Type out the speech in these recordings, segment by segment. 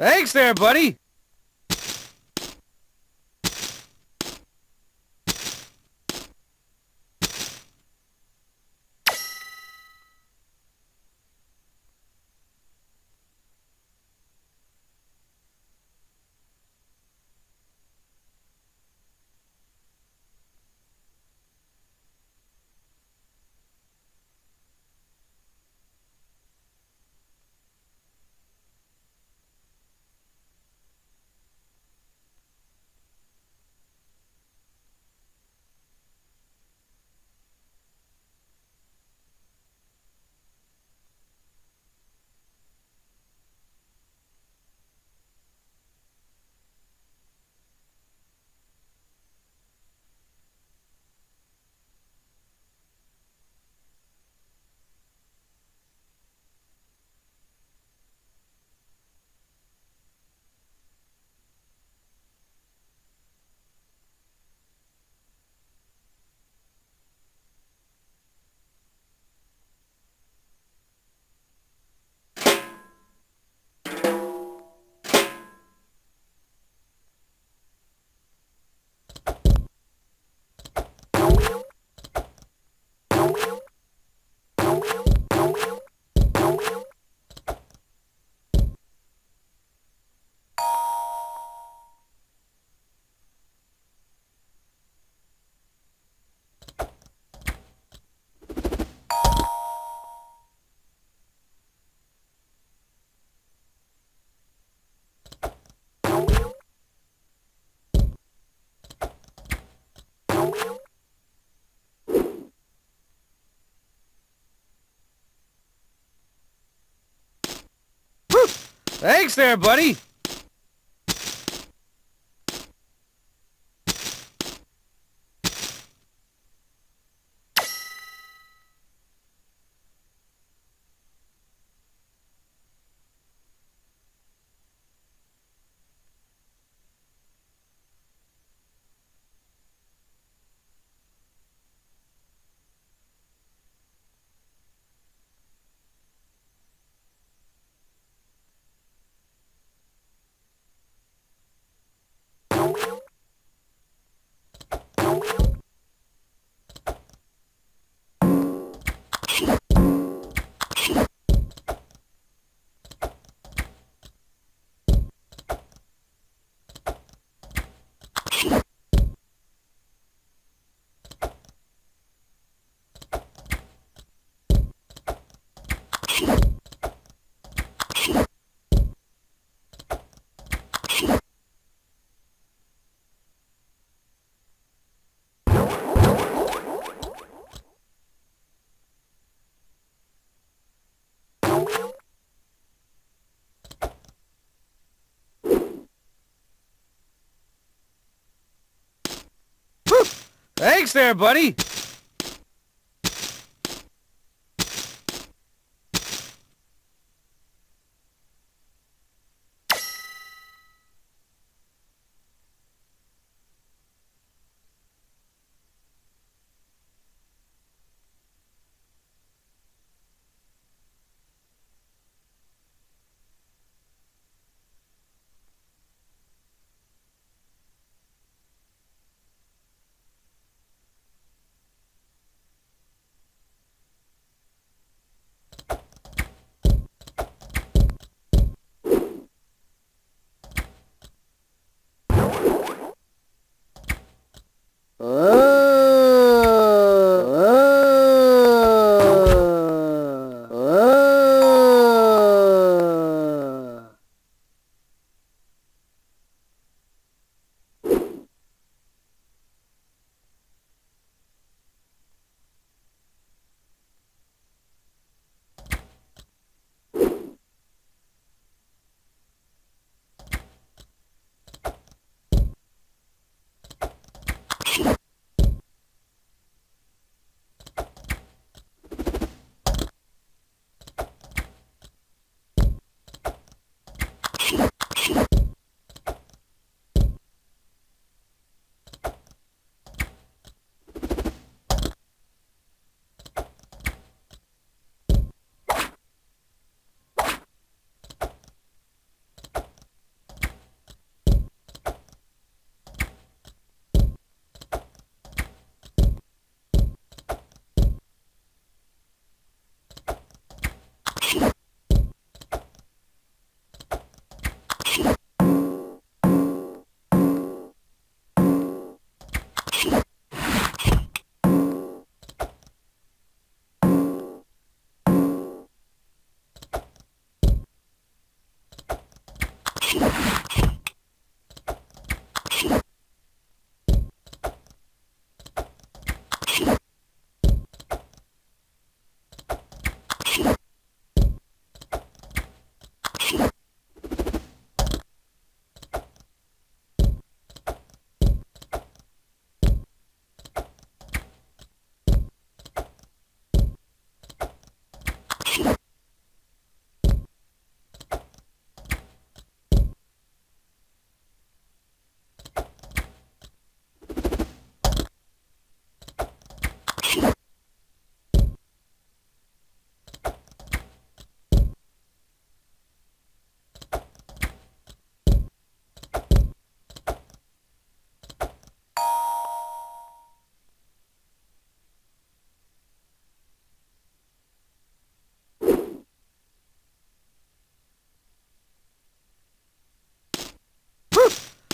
Thanks there, buddy. Thanks there, buddy. Thanks there, buddy.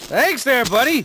Thanks there, buddy.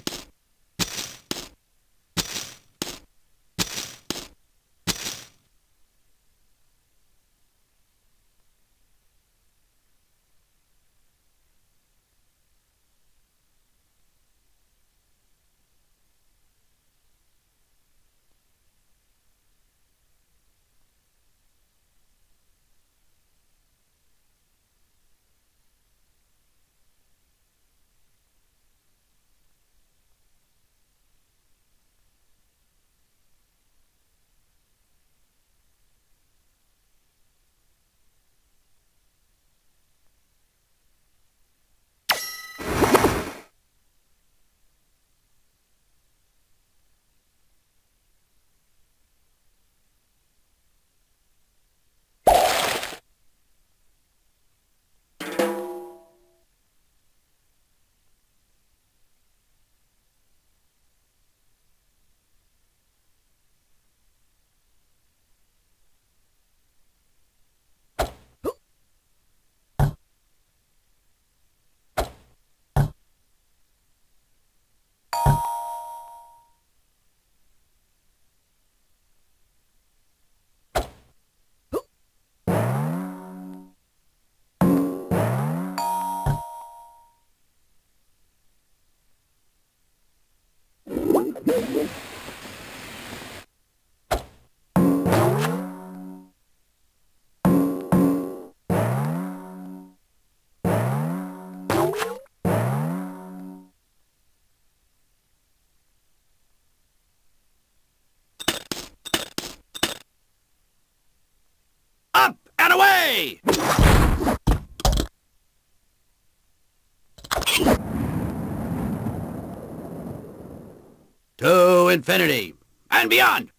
To infinity and beyond!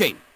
Asteroids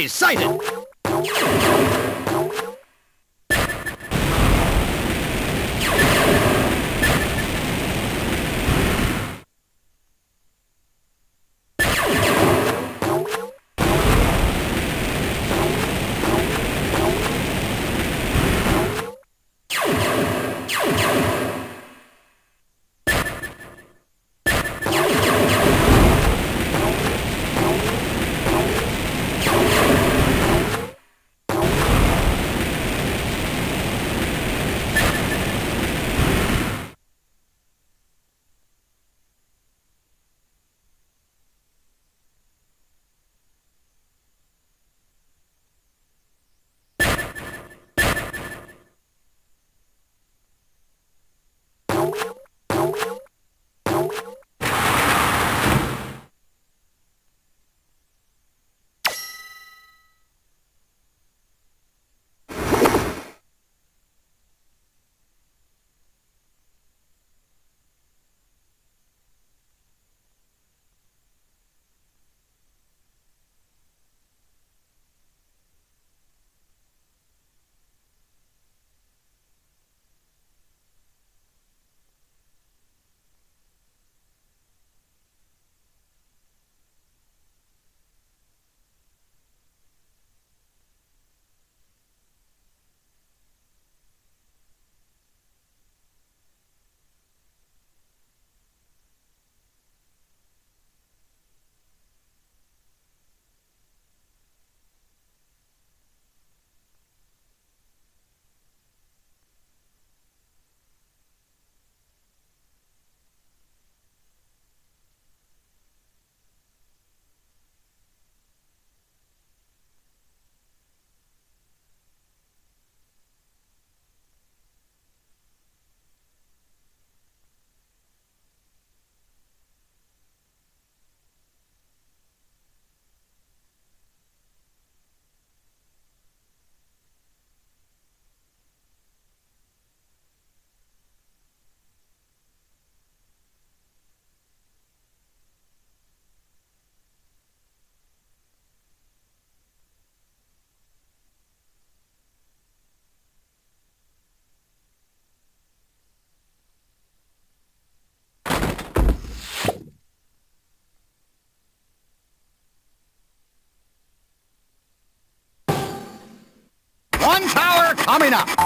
Enemies sighted! Tower coming up.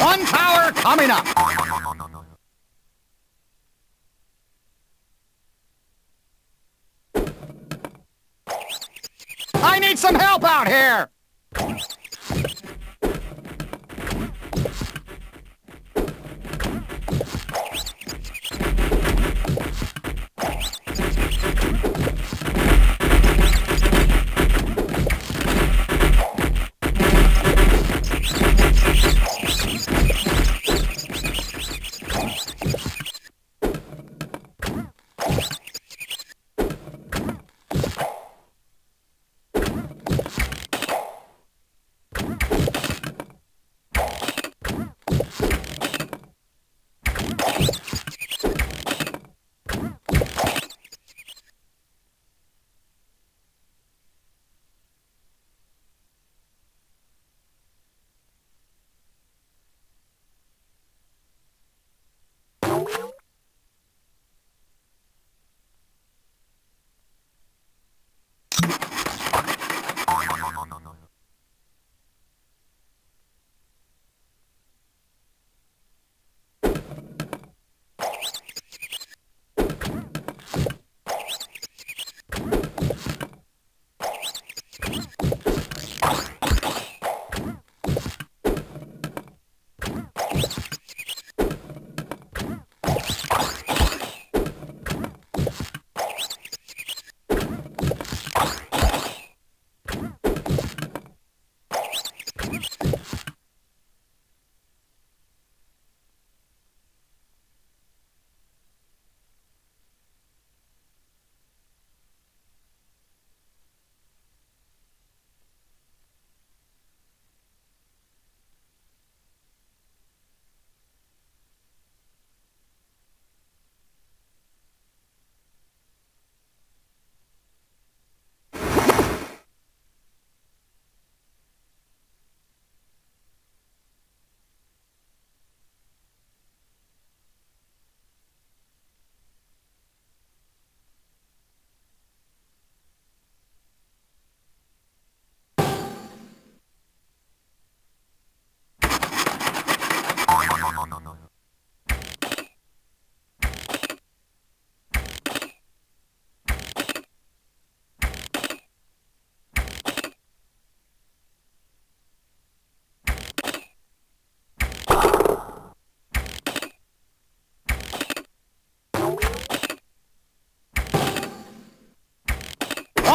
One tower coming up. I need some help out here.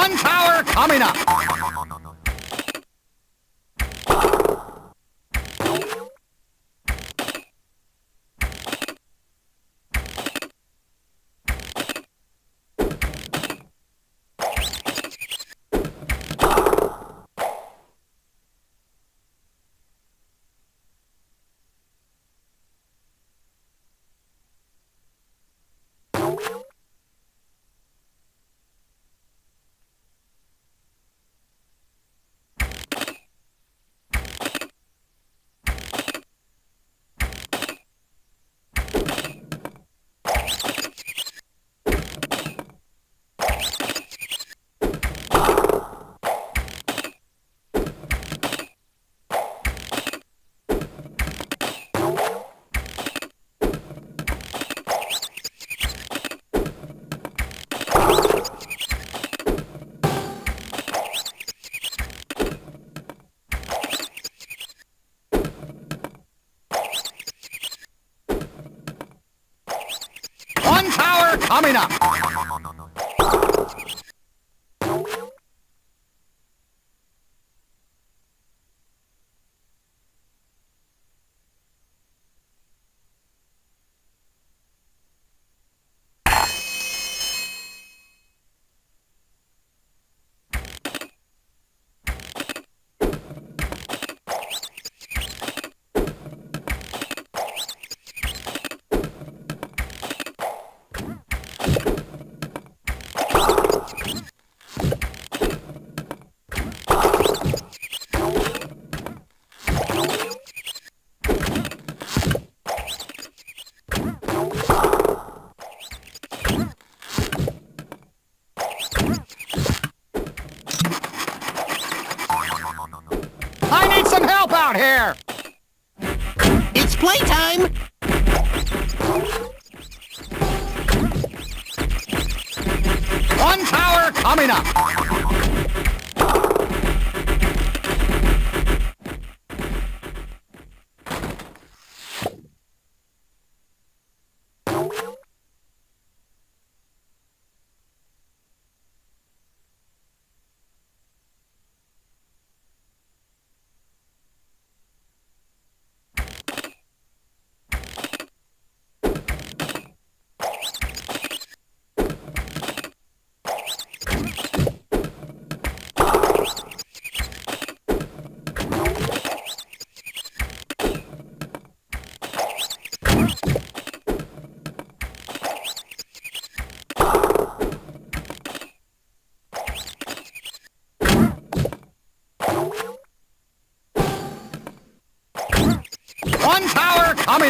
Sun Tower coming up.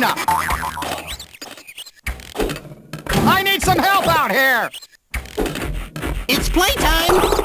Up! I need some help out here! It's playtime!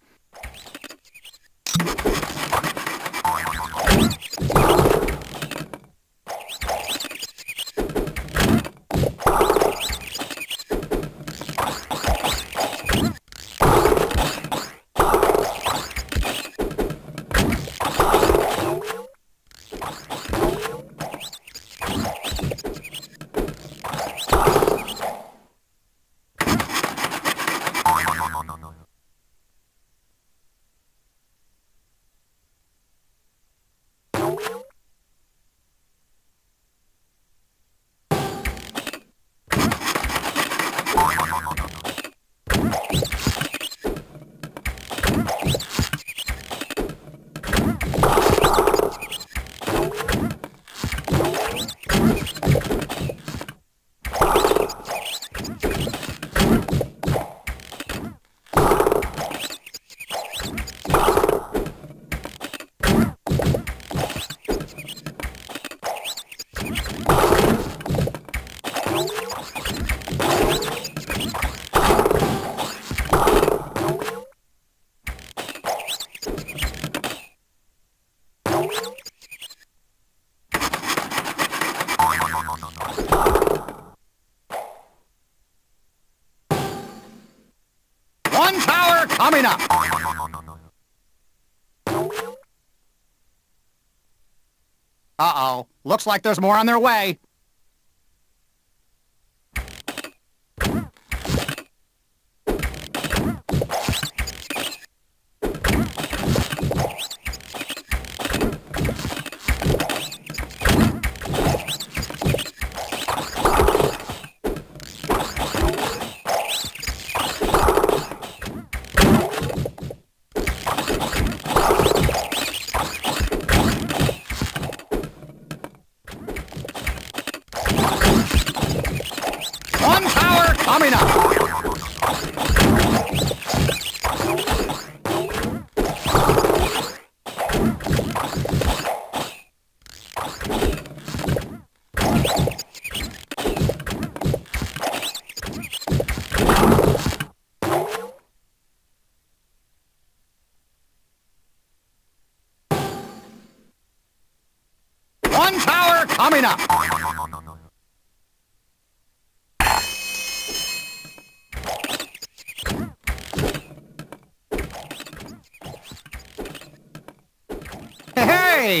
Coming. Uh-oh. Looks like there's more on their way. One tower coming up. One tower coming up. Hey,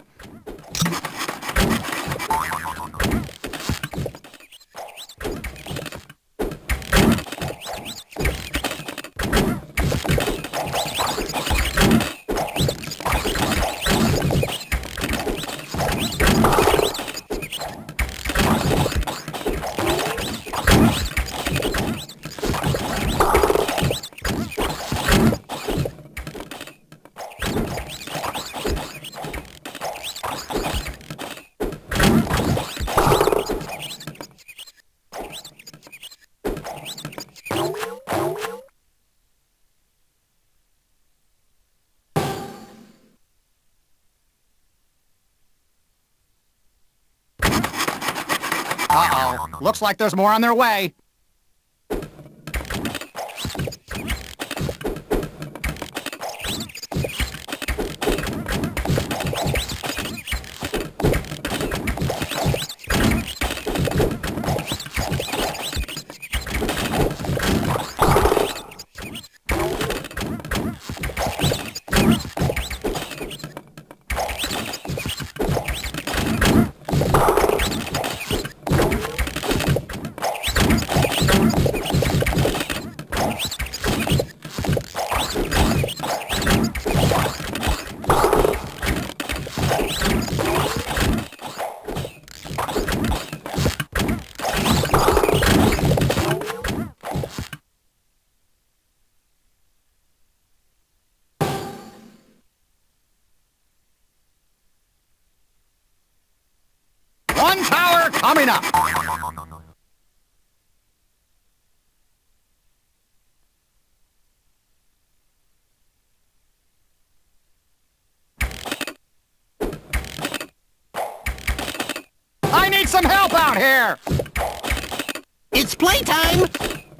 Looks like there's more on their way. One tower coming up. I need some help out here. It's playtime!